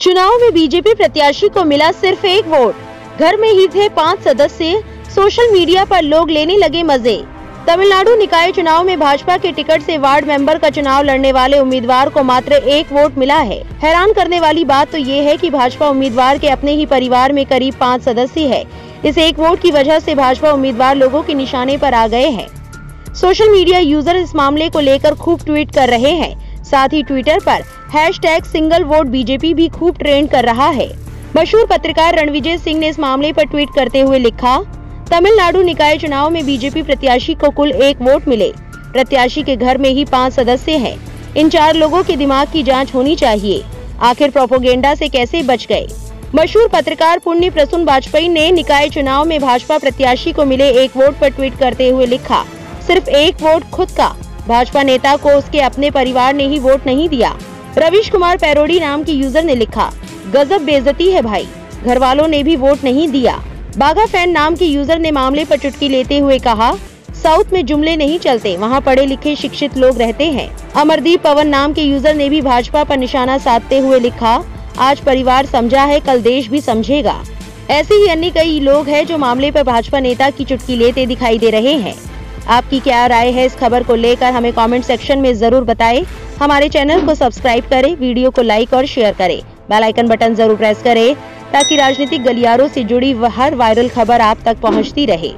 चुनाव में बीजेपी प्रत्याशी को मिला सिर्फ़ एक वोट। घर में ही थे पाँच सदस्य। सोशल मीडिया पर लोग लेने लगे मज़े। तमिलनाडु निकाय चुनाव में भाजपा के टिकट से वार्ड मेंबर का चुनाव लड़ने वाले उम्मीदवार को मात्र एक वोट मिला है। हैरान करने वाली बात तो ये है कि भाजपा उम्मीदवार के अपने ही परिवार में करीब पाँच सदस्य है। इस एक वोट की वजह से भाजपा उम्मीदवार लोगों के निशाने पर आ गए हैं। सोशल मीडिया यूज़र इस मामले को लेकर खूब ट्वीट कर रहे हैं। साथ ही ट्विटर पर हैशटैग सिंगल वोट बीजेपी भी खूब ट्रेंड कर रहा है। मशहूर पत्रकार रणविजय सिंह ने इस मामले पर ट्वीट करते हुए लिखा, तमिलनाडु निकाय चुनाव में बीजेपी प्रत्याशी को कुल एक वोट मिले। प्रत्याशी के घर में ही पाँच सदस्य हैं। इन चार लोगों के दिमाग की जाँच होनी चाहिए। आखिर प्रोपोगेंडा से कैसे बच गए? मशहूर पत्रकार पुण्य प्रसून वाजपेयी ने निकाय चुनाव में भाजपा प्रत्याशी को मिले एक वोट पर ट्वीट करते हुए लिखा, सिर्फ़ एक वोट खुद का। भाजपा नेता को उसके अपने परिवार ने ही वोट नहीं दिया। रविश कुमार पैरोडी नाम के यूज़र ने लिखा, गजब बेजती है भाई घर वालों ने भी वोट नहीं दिया। बाघा फ़ैन नाम के यूज़र ने मामले पर चुटकी लेते हुए कहा, साउथ में जुमले नहीं चलते, वहाँ पढ़े लिखे शिक्षित लोग रहते हैं। अमरदीप पवन नाम के यूज़र ने भी भाजपा पर निशाना साधते हुए लिखा, आज परिवार समझा है, कल देश भी समझेगा। ऐसे ही अन्य कई लोग हैं जो मामले पर भाजपा नेता की चुटकी लेते दिखाई दे रहे हैं। आपकी क्या राय है इस खबर को लेकर हमें कमेंट सेक्शन में ज़रूर बताएँ। हमारे चैनल को सब्सक्राइब करें वीडियो को लाइक और शेयर करें। बेल आइकन बटन ज़रूर प्रेस करें, ताकि राजनीतिक गलियारों से जुड़ी हर वायरल खबर आप तक पहुँचती रहे।